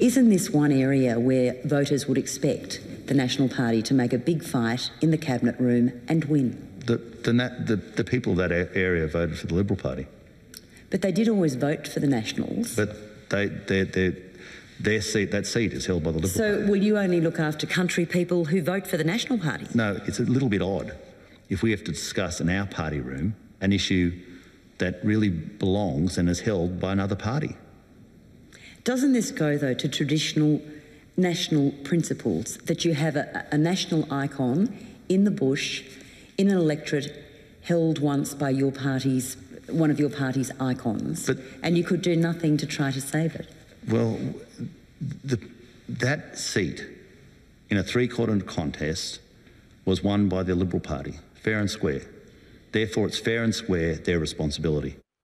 Isn't this one area where voters would expect the National Party to make a big fight in the Cabinet room and win? The, the, the, the people of that area voted for the Liberal Party, But they did always vote for the Nationals. but they, they, they, their seat, that seat is held by the Liberal Party. So will you only look after country people who vote for the National Party? No, it's a little bit odd if we have to discuss in our party room an issue that really belongs and is held by another party. Doesn't this go, though, to traditional national principles that you have a, a national icon in the bush, in an electorate held once by your party's, one of your party's icons, But- and you could do nothing to try to save it? Well, the, that seat in a three-quarter contest was won by the Liberal Party, fair and square. Therefore, it's fair and square their responsibility.